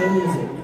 Five,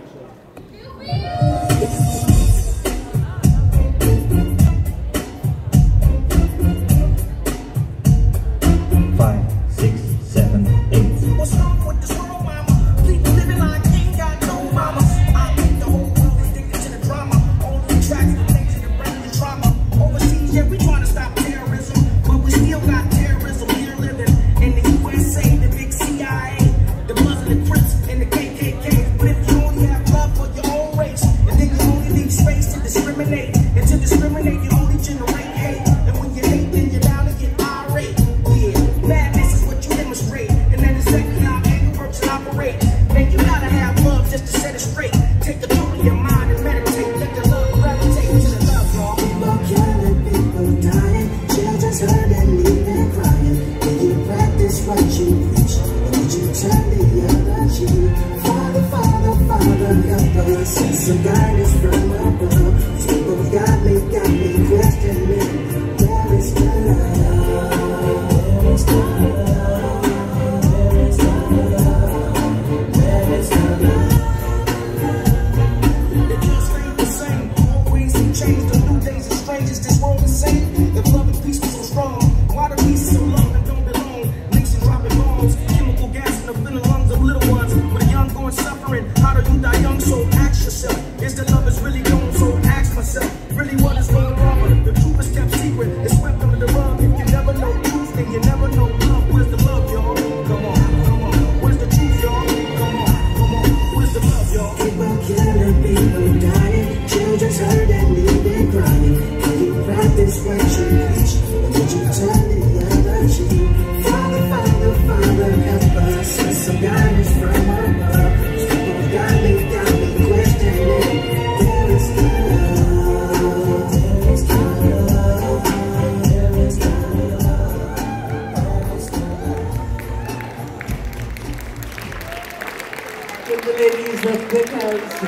discriminate, and to discriminate, you only generate hate. And when you hate, then you're down to get irate. Yeah, madness is what you demonstrate, and that is exactly how anger works and operate. Man, you gotta have love just to set it straight. Take the truth in your mind and meditate. Let the love gravitate to the love, y'all. People killing, people dying, children's hurting, leaving crying. Did you practice what you preach? Did you turn the other cheek? Father, Father, Father, help us. Send some guidance world? If love and peace was so strong, why the pieces of love that don't belong? Nation dropping bombs, chemical gas in the filling lungs of little ones. With a young going suffering, how do you die young? So ask yourself, is the love is really gone? So ask myself, really what is going on? The truth is kept secret. It's swept under the rug. If you never know truth, then you never know love. Where's the love, y'all? Come on, come on. Where's the truth, y'all? Come on, come on. Where's the love, y'all? People killing, people dying, children's hurting, The ladies a big hand.